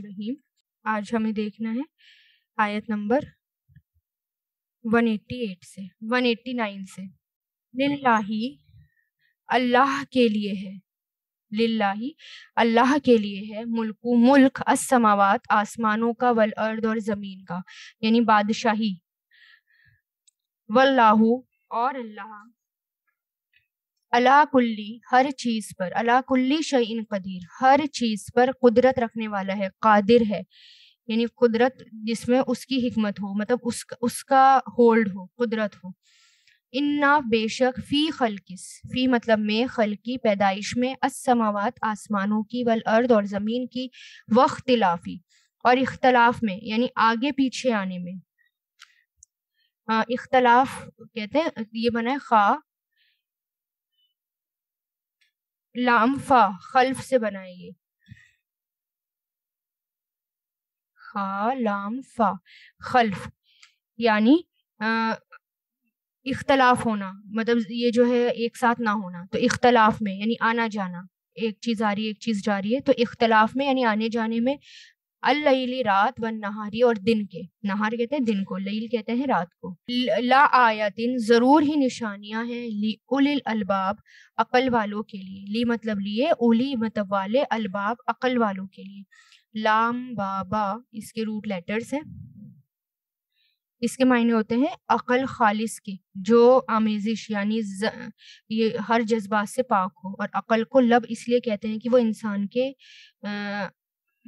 रहीम आज हमें देखना है आयत नंबर 188 से 189 से लिल्लाही अल्लाह के लिए है लिल्लाही अल्लाह के लिए है मुल्कु मुल्क असमावात आसमानों का वल अर्द और ज़मीन का यानी बादशाही वल्लाहु और अल्लाह अला कुल्ली हर चीज़ पर अला कुल्ली शयइन कदीर, हर चीज़ पर कुदरत रखने वाला है, कादिर है। यानी कुदरत जिसमें उसकी हिकमत हो मतलब उसका उसका होल्ड हो, कुदरत हो। इन्ना बेशक फ़ी खलकिस, फ़ी मतलब में खल की पैदाइश में असमावत आसमानों की, वल अर्द और ज़मीन की वख्तिलाफी और इख्तलाफ में, यानी आगे पीछे आने में। इख्तलाफ कहते हैं, ये बना है खा लाम फा खल्फ से बनाइए। खा लाम फा खल्फ। यानी इख्तलाफ होना मतलब ये जो है एक साथ ना होना तो इख्तलाफ में, यानी आना जाना एक चीज़ आ रही है, एक चीज़ जा रही है तो इख्तलाफ में, यानी आने जाने में अल्लैली रात व नहारी और दिन के। नहार कहते हैं दिन को लईल कहते हैं रात को। ला आयातिन, ज़रूर ही निशानियाँ हैं ली उलिल अलबाब, अकल वालों के लिए। ली मतलब लिए, उली मतलब वाले, अलबाब, अकल वालों के लिए। लाम बाबा इसके रूट लेटर्स हैं। इसके मायने होते हैं अकल खालिस के, जो आमेजिश यानी ये हर जज्बात से पाक हो। और अकल को लब इसलिए कहते हैं कि वो इंसान के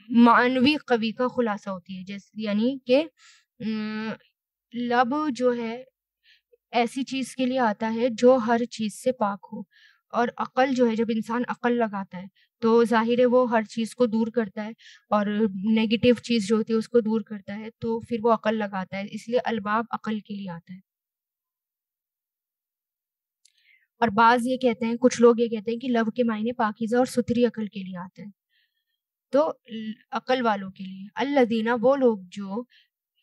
मानवी कवि का खुलासा होती है, जैसे, यानी कि लब जो है, ऐसी चीज़ के लिए आता है जो हर चीज़ से पाक हो। और अकल जो है, जब इंसान अकल लगाता है तो ज़ाहिर है वो हर चीज़ को दूर करता है और नेगेटिव चीज़ जो होती है, उसको दूर करता है तो फिर वो अकल लगाता है, इसलिए अलबाब अकल के लिए आता है। और बाज ये कहते हैं, कुछ लोग ये कहते हैं कि लव के मायने पाकिजा और सुथरी अकल के लिए आते हैं। तो अकल वालों के लिए। अल्लादीना वो लोग जो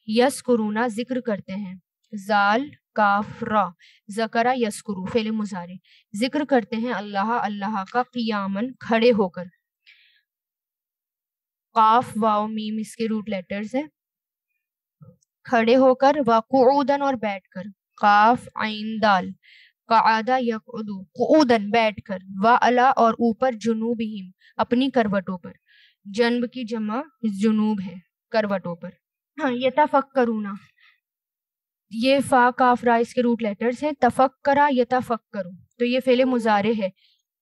यस कुरूना ज़िक्र करते हैं। जाल काफरा जकरा यस्कुरु फेले मुजारे। ज़िक्र करते हैं अल्लाह अल्लाह का कियामन खड़े होकर। काफ, वाओ, मीम, इसके रूट लेटर्स है। खड़े होकर व कुदन और बैठकर। काफ, आइन, दाल। कादा यकूदन बैठकर। व अला और ऊपर जुनूबहिम, अपनी करवटों पर। जन्म की जमा जुनूब है, करवटों पर। हाँ यताफक्करूना ये फा, काफ, रा, इसके रूट लेटर्स हैं। तफक्करा यतफक्करु तो ये फेले मुजारे है।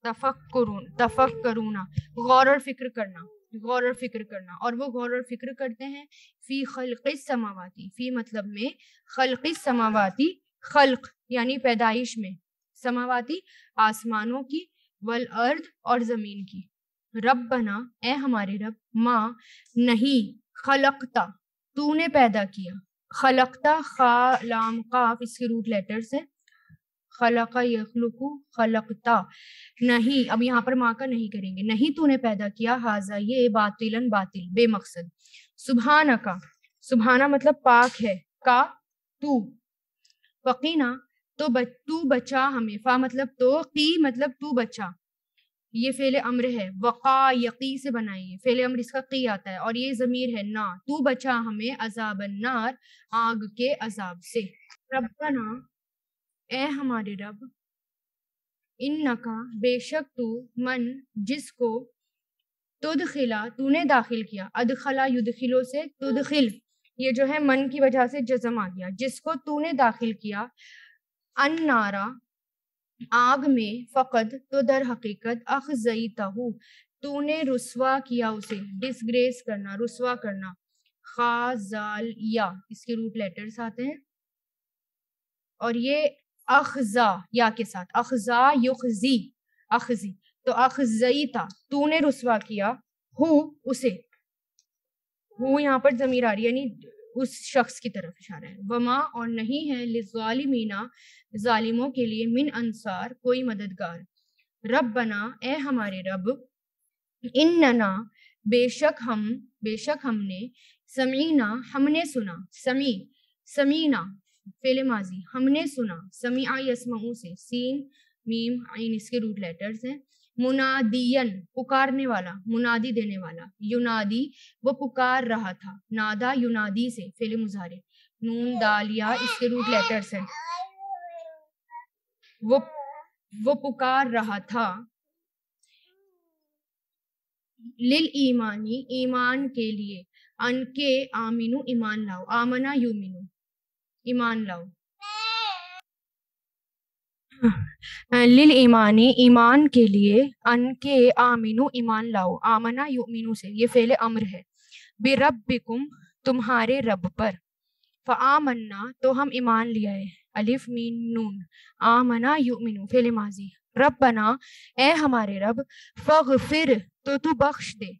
तफक करून तफक करूना गौर और फ़िक्र करना, गौर और फ़िक्र करना। और वो गौर और फ़िक्र करते हैं, फ़ी खल्क़ समावाती। फ़ी मतलब में खल्क़ समावाती, खल्क यानी पैदाइश में। समावाती आसमानों की, वल अर्द और ज़मीन की। रब बना ए हमारे रब माँ नहीं खलकता तूने पैदा किया। खलकता खा लाम काफ इसके रूट लेटर्स है। खलका यखलुकु खलकता नहीं अब यहाँ पर माँ का नहीं करेंगे। नहीं तूने पैदा किया हाजा ये बातिलन बातिल बेमकसद। सुबहाना का सुबहाना मतलब पाक है का तू। फकीना तो बच, तू बचा हमें फा मतलब तो की मतलब तू बचा। ये फेले अम्र है, वक़ा यकी से बनाइए। फेले अम्र इसका की आता है और ये ज़मीर है ना। तू बचा हमें अजाब नार, आग के अजाब से। रबना ए हमारे रब इन नका बेशक तू मन जिसको तुदखिला, तूने दाखिल किया। अदखला युदखिलो से तुदखिल। ये जो है मन की वजह से जजम आ गया। जिसको तूने दाखिल किया अन नारा आग में फ़कत तो दर हकीकत अखजई तहु तूने रुसवा किया उसे डिसग्रेस करना, रुसवा करना। खाजाल या इसके रूट लेटर्स आते हैं। और ये अखजा, या के साथ, अखजा युखजी, अखजी। तो अखजई था तूने रुसवा किया, हूँ उसे। हूँ यहाँ पर जमीर आ रही है, यानी उस शख्स की तरफ़ इशारा है। वमा और नहीं है लिजालिमीना, जालिमों के लिए मिन अंसार कोई मददगार। रब बना ए हमारे रब इन नना बेशक हम, बेशक हमने, समीना, हमने सुना, समी, समीना, फेले माजी, हमने सुना समी आई यसमऊ से, सीन, मीम, आइन, इसके रूट लेटर्स हैं। मुनादियन, पुकारने वाला, मुनादी देने वाला। युनादी, वो पुकार रहा था। नादा युनादी से फेले मुजारे नून दालिया इसके रूट लेटर्स हैं। वो वो पुकार रहा था। लिल ईमानी, ईमान के लिए। अनके आमिनु, ईमान लाओ। आमना यूमिनु, ईमान लाओ। लिल ईमानी, ईमान के लिए अन के आमिनु ईमान लाओ। आमना युमिनु से, ये फेले अम्र है। बेरबिकुम तुम्हारे रब पर। फ़ामन्ना तो हम ईमान लिया है अलिफ, मीन, नून। आमना युमिनु, फेले माजी। रब बना ए हमारे रब फ़ग फिर तो तू बख्श दे।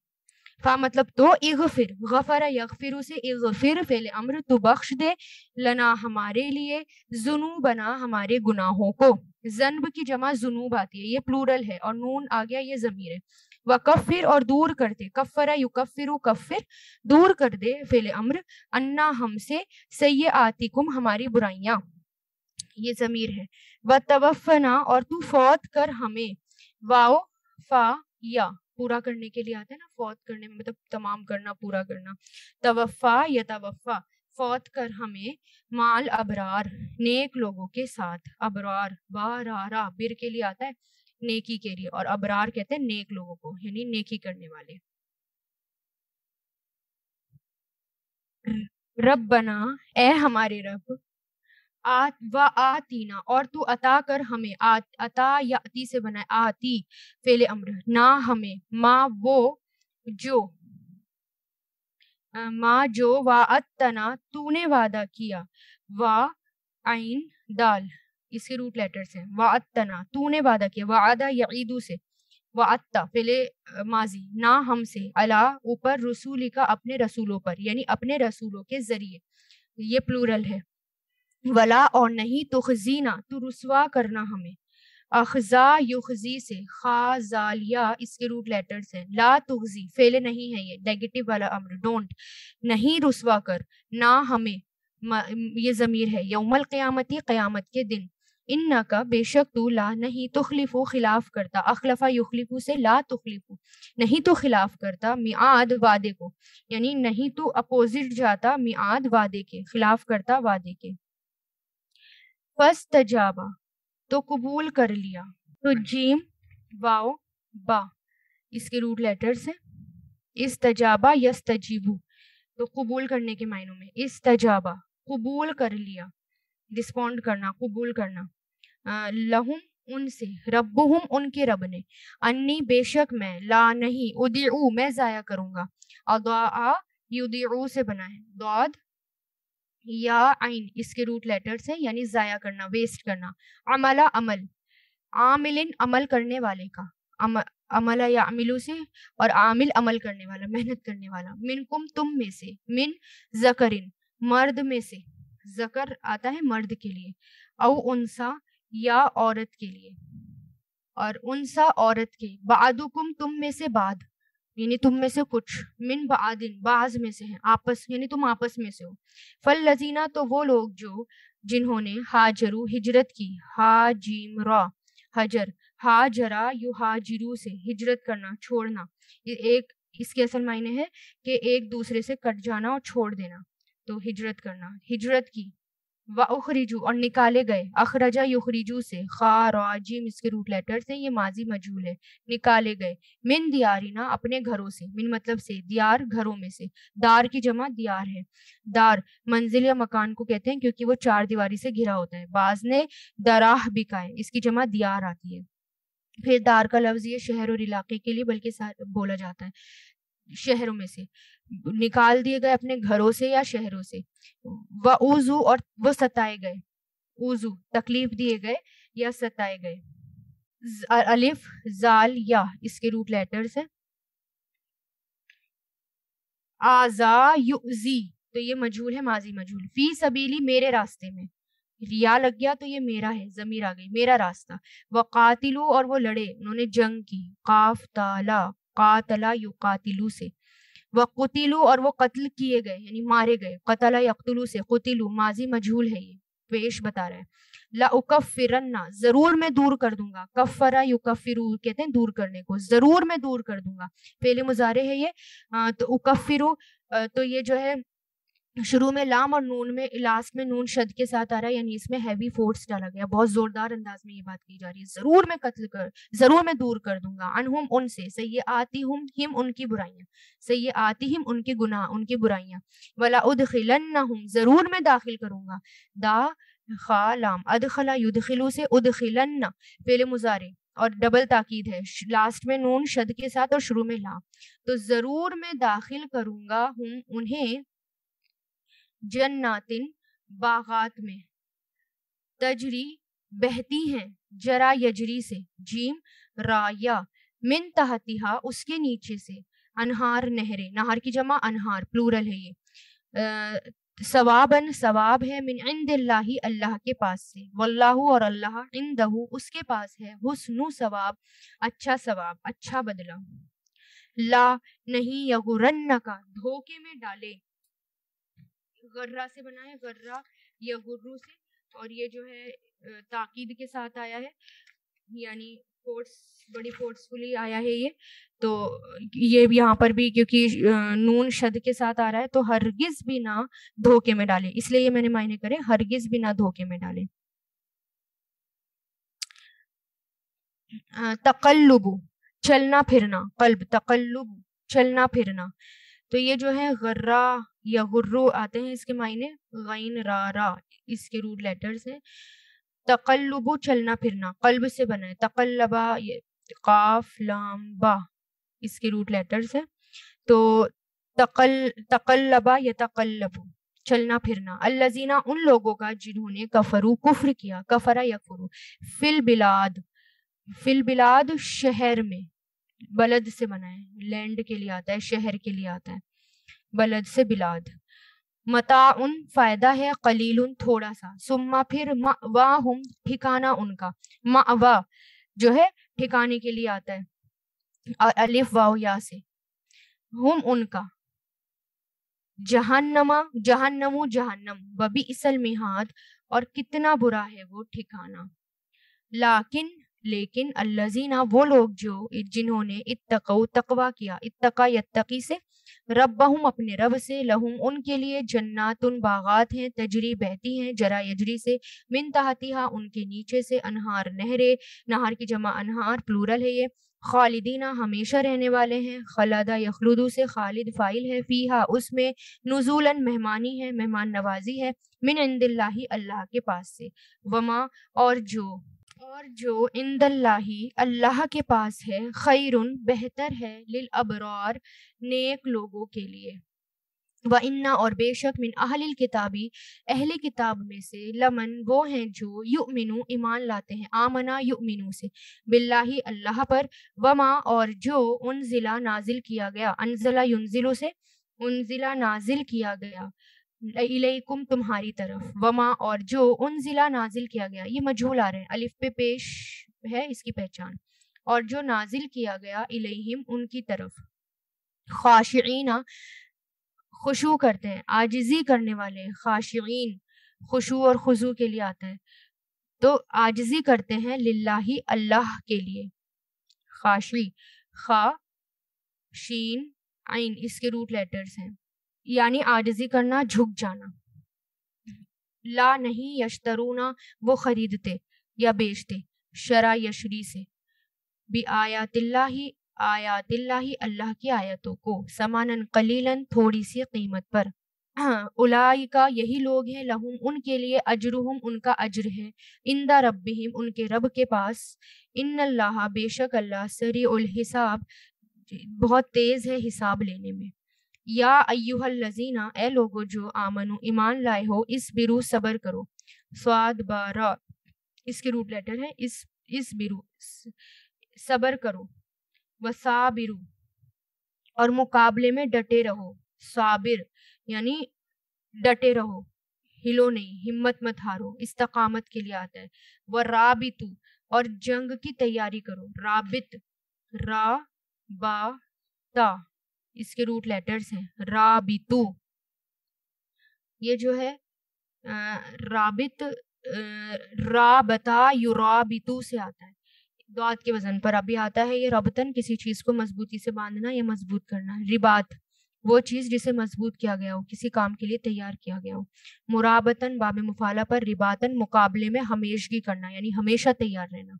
फा मतलब तो इगफिर। गफरा यगफिर से इगफिर, फेल अम्र, तू बख्श दे। लना हमारे लिए जुनू बना हमारे गुनाहों को। जन्ब की जमा जुनूब आती है, ये प्लूरल है और नून आ गया, ये जमीर है। वकफिर और दूर कर दे कफरा युकफिर कफिर कफिर दूर कर दे फेल अम्र, अन्ना हमसे सही आती कुम हमारी बुराइयाँ। ये जमीर है। व तवफना और तू फौत कर हमें। वाओ, फा, या, पूरा करने के लिए आता है ना, फौत करने में मतलब तमाम करना, पूरा करना। तवफ़ा या तवफ़ा। फौत कर हमें माल अबरार नेक लोगों के साथ अबरार बारारा बिर के लिए आता है नेकी के लिए और अबरार कहते हैं नेक लोगों को यानी नेकी करने वाले। रब बना ए हमारे रब आ व आतीना और तू अता कर हमें आ, अता या अति से बनाए आती फेले अम्र ना हमें माँ वो जो माँ जो वाअतना तूने वादा किया। वा आइन दाल इसके रूट लेटर्स हैं वाअतना तूने वादा किया। वादा यईदू से। वाअत्ता पहले माजी। ना हमसे, अला ऊपर रसूली का अपने रसूलों पर, यानी अपने रसूलों के ज़रिए। ये प्लूरल है। वला और नहीं तो खजीना तू रुसवा करना हमें। अखजा युखजी से खाजालिया इसके रूट लेटर्स हैं। ला तुखजी, फेले नहीं है ये नेगेटिव वाला अमर डोंट नहीं रुसवा कर, ना हमें ये ज़मीर है। यौमल क़यामती, क़यामत के दिन। इन का बेशक तू ला नहीं तुखलिफू, खिलाफ करता। अखलफा युखलिफू से ला तुखलिफू, नहीं तो खिलाफ करता मियाद वादे को। यानी नहीं तो अपोजिट जाता मियाद वादे के, खिलाफ करता वादे के। फस तजाबा तो कबूल कर लिया। तो जीम वाओ बा। इसके रूट लेटर्स हैं। इस तजाबा यस तजीबू। तो कबूल करने के मायनों में इस तजाबा कबूल कर लिया। रिस्पॉन्ड करना कबूल करना। लहुम उनसे रबुहुम उनके रब ने। अन्नी बेशक मैं ला नहीं उदू मैं जाया करूँगा। और युदू से बना है दौद या आइन इसके रूट लेटर्स है यानी ज़ाया करना वेस्ट करना। अमला अमल आमिलिन अमल करने वाले का। अम, अमला या अमिलू से और आमिल अमल करने वाला मेहनत करने वाला। मिन कुम तुम में से। मिन जकरिन मर्द में से। जकर आता है मर्द के लिए। औ उनसा या औरत के लिए। और उनसा औरत के। बादुकुम तुम में से बाद। यानी तुम में से कुछ मिन बादिन, बाज में से हैं, आपस, यानी तुम आपस में से हो। फल लजीना तो वो लोग जो, जिन्होंने हाजरू, हिजरत की हाजिम रा हजर, हाजरा यु हाजिरू से हिजरत करना, छोड़ना। एक, इसके असल मायने है कि एक दूसरे से कट जाना और छोड़ देना तो हिजरत करना। हिजरत की उखरीजू, और निकाले गए। अखरजा युखरीजू से खाराजिम इसके रूट लेटर से ये माजी मजूल है। निकाले गए। मिन दियारिना अपने घरों से। मिन मतलब से, दियार घरों में से। दार की जमा दियार है। दार, मंजिल या मकान को कहते हैं, क्योंकि वो चार दीवारी से घिरा होता है। बाज ने दराह बिकाए इसकी जमा दियार आती है। फिर दार का लफ्ज ये शहर और इलाके के लिए, बल्कि बोला जाता है। शहरों में से। निकाल दिए गए अपने घरों से या शहरों से। व उजू और वो सताए गए। उजू, तकलीफ़ दिए गए या सताए गए। अलिफ, जाल, या, इसके रूट लेटर्स है। आजा, युजी तो ये मजूल है, माजी मजूल फ़ी सबीली मेरे रास्ते में। रिया लग गया तो ये मेरा है, जमीर आ गई, मेरा रास्ता। कातिलू और वो लड़े, उन्होंने जंग की। काफ, ताला। कातला यु कातिलू से। व कुतिलू और वो कत्ल किए गए यानी मारे गए। कतला यकतलू से कुतिलू माजी मजहूल है ये पेश बता रहा है। ला उकफिरन्ना ज़रूर मैं दूर कर दूँगा। कफरा युकफिरू कहते हैं दूर करने को ज़रूर मैं दूर कर दूँगा। पहले मुजारे है ये आ, तो उकफिरू तो ये जो है शुरू में लाम और नून में लास्ट में नून शद के साथ आ रहा है, यानी इसमें हैवी फोर्स डाला गया। बहुत जोरदार अंदाज में ये बात की जा रही है। ज़रूर मैं कत्ल कर, ज़रूर मैं दूर कर दूँगा। अनहुम उनसे सही आती हम हिम उनकी बुराइयाँ सही आती हिम उनके गुनाह, उनकी बुराइयाँ। वला उदखिलन हम ज़रूर मैं दाखिल करूँगा। दा खालाम अदखला युदखिलू से उदखिलन पहले मुजारे, और डबल ताकीद है। लास्ट में नून, शद के साथ और शुरू में लाम। तो ज़रूर मैं दाखिल करूँगा हूँ उन्हें जन्नातिन बागात में। तजरी बहती हैं, जरा यजरी से। जीम, राया, मिन तहतिहा, उसके नीचे से। अनहार नहरे, नहार की जमा अनहार, प्लूरल है ये। सवाबन सवाब है मिन इंदिल्लाही, अल्लाह के पास से। वल्लाहु और अल्लाह इंदहु, उसके पास है। हुस्नु सवाब अच्छा सवाब अच्छा बदला। ला नहीं यगुरन्न का धोखे में डाले। गर्रा से बना है गर्रा या गुर्रू से। और ये जो है ताकीद के साथ आया है। यानी फोर्स बड़ी फोर्सफुली आया है ये। तो ये यहाँ पर भी क्योंकि नून शद के साथ आ रहा है तो हरगिज भी ना धोखे में डाले। इसलिए ये मैंने मायने करे, हरगिज भी ना धोखे में डाले। तकल्लुबु, चलना फिरना, कल्ब, तकल्लुब, चलना फिरना। तो ये जो है, गर्रा या गुर्रो आते हैं इसके मायने गैन रा रा, इसके रूट लेटर्स हैं। तकल्लुबु चलना फिरना, कल्ब से बना है, तकल्लबा ये, काफ, लाम, बा, इसके रूट लेटर्स है। तो तकल, तकल्लबा या तकल्लबु, चलना फिरना, अल्लाजीना उन लोगों का जिन्होंने कफरू, कुफ्र किया, कफरा यकफरू फिल बिलाद फिल बिलाद शहर में, बलद से बना है लैंड के लिए आता है, शहर के लिए आता है। बलद से बिलाद। मता उन, फ़ायदा है कलील उन थोड़ा सा। सुम्मा फिर वाह हम, ठिकाना उनका। मावा जो है, ठिकाने के लिए आता है। और अलिफ, वाव, या से। हम उनका। जहन्नमा, जहन्नमु, जहन्नम। बबी इसल मिहाद, और कितना बुरा है वो ठिकाना। लाकिन, लेकिन, अल्लाजीना वो लोग जो, जिन्होंने इतको तकवा किया। इतका यत्तकी से रब्बहुम अपने रब से, लहुम उनके लिए, जन्नातुन बागात हैं, तजरी बहती हैं, जरा यजरी से, मिन तहतिहा उनके नीचे से, अनहार नहरे, नहार की जमा अनहार, प्लूरल है ये। खालिदीना हमेशा रहने वाले हैं, खलादा यखलुदू से खालिद फ़ाइल है, फीहा उसमें नजूलन मेहमानी है, मेहमान नवाजी है, मिन इंदिल्लाही अल्लाह के पास से। वमा और जो और जो इंदल्लाही अल्लाह के पास है, खैरुन बेहतर है लिल अबरार, नेक लोगों के लिए। व इन्ना और बेशक मिन अहलिल किताबी, अहले किताब में से लमन वो हैं जो युमिनु ईमान लाते हैं, आमना युमिनु से। बिल्लाही अल्लाह पर वमा और जो उन जिला नाजिल किया गया, अनजिला युनजिलो से उन जिला नाजिल किया गया। इलेकुम तुम्हारी तरफ़, वमा और जो, उन जिला नाजिल किया गया। ये मजहूल आ रहे हैं। अलिफ पे पेश है इसकी पहचान। और जो नाजिल किया गया इलेहिम, उनकी तरफ़। खाशीना खुशू करते हैं, आजिजी करने वाले खाशीन खुशू और खुजू के लिए आता है। तो आजिजी करते हैं लिल्लाही अल्लाह के लिए। खाशी, खा, शीन, आइन, इसके रूट लेटर्स हैं। यानी आजजी करना, झुक जाना। ला नहीं यशतरूना वो खरीदते या बेचते, शरा यशरी से। भी आयातिल्ला ही आयातिल्ला ही अल्लाह की आयतों को समानन कलीलन थोड़ी सी कीमत पर। उलाई का यही लोग हैं, लहुम उनके लिए अजरुहम उनका अजर है। इंदा रबिम उनके रब के पास। इन अल्लाह बेशक अल्लाह सरी हिसाब, बहुत तेज है हिसाब लेने में। या अयुहल लजीना ए लोगो जो आमनु ईमान लाए हो, इस बिरु सबर करो। स्वाद बारा, इसके रूट लेटर है, इस इस बिरु सबर करो। वसाबिरु और मुकाबले में डटे रहो। साबिर, यानी डटे रहो, हिलो नहीं, हिम्मत मत हारो, इस्तकामत के लिए आता है। व राबितु और जंग की तैयारी करो। राबित, रा, बा, ता। इसके रूट लेटर्स हैं, राबितु। ये जो है राबित राबता युराबितु से आता है। दाद के वज़न पर अभी आता है ये रबतन, किसी चीज़ को मजबूती से बांधना या मज़बूत करना। रिबात, वो चीज़ जिसे मज़बूत किया गया हो, किसी काम के लिए तैयार किया गया हो। मुराबतन, बाब मुफाला पर रिबातन, मुकाबले में हमेशगी करना, यानी हमेशा तैयार रहना।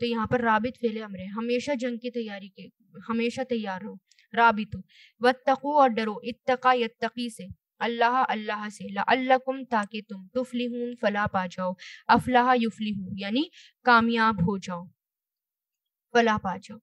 तो यहाँ पर राबित फेले अमरे, हमेशा जंग की तैयारी के, हमेशा तैयार हो राबितु व तकु और डरो, इत्तका यत्तकी से। अल्लाह अल्लाह से अल्लाकुम ताकि तुम तुफलिहून, फला पा जाओ। अफलाह युफलिहू, यानी कामयाब हो जाओ, फला पा जाओ।